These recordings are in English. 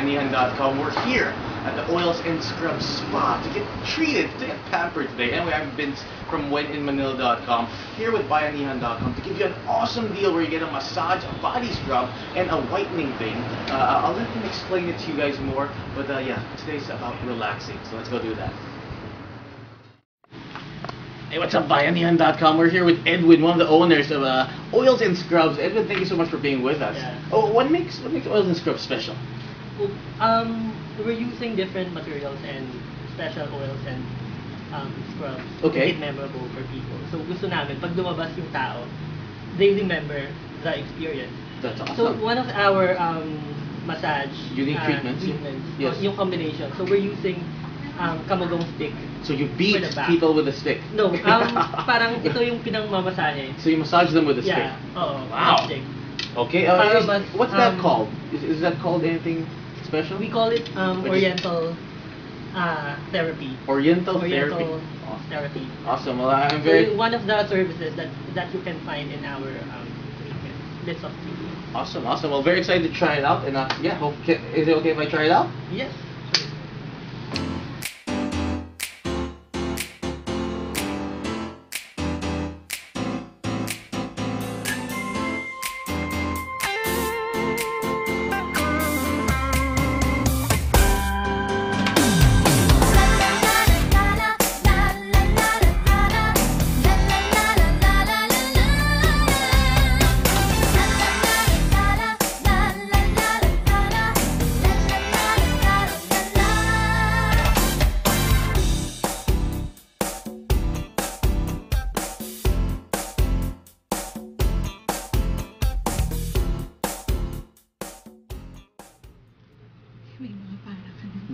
BUYanihan.com. We're here at the Oils and Scrubs Spa to get treated, to get pampered today. Anyway, I'm Vince from WhenInManila.com here with BUYanihan.com to give you an awesome deal where you get a massage, a body scrub, and a whitening thing. Uh, I'll let them explain it to you guys more, but uh, yeah, today's about relaxing, so let's go do that. Hey, what's up, BUYanihan.com? We're here with Edwin, one of the owners of uh, Oils and Scrubs. Edwin, thank you so much for being with us. Yeah. Oh, what makes what makes Oils and Scrubs special? Um, we're using different materials and special oils and um, scrubs Okay. to make it memorable for people. So gusto namin, pag lumabas yung tao, they remember the experience. That's awesome. So one of our um, massage Unique uh, treatments. treatments Yes. yung combination. So we're using um, kamagong stick. So you beat With a bat. people with a stick? No, um, parang ito yung pinangmamasahe. So you massage them with a stick? Yeah, oo, Wow. stick. Okay, uh, is- what's that um, called? Is, is that called anything special? We call it um, Which- Oriental uh, therapy. Oriental, Oriental therapy. therapy. Awesome. Well, I'm So, very one of the services that that you can find in our um, list of treatments. awesome. Awesome. Well, very excited to try it out. And uh, yeah, hope is it okay if I try it out? Yes.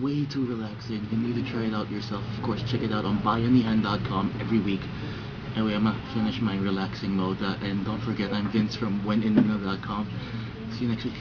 Way too relaxing. You need to try it out yourself. Of course, check it out on BUYanihan.com every week. Anyway, I'm gonna finish my relaxing mode. Uh, and don't forget, I'm Vince from WhenInManila.com. See you next week.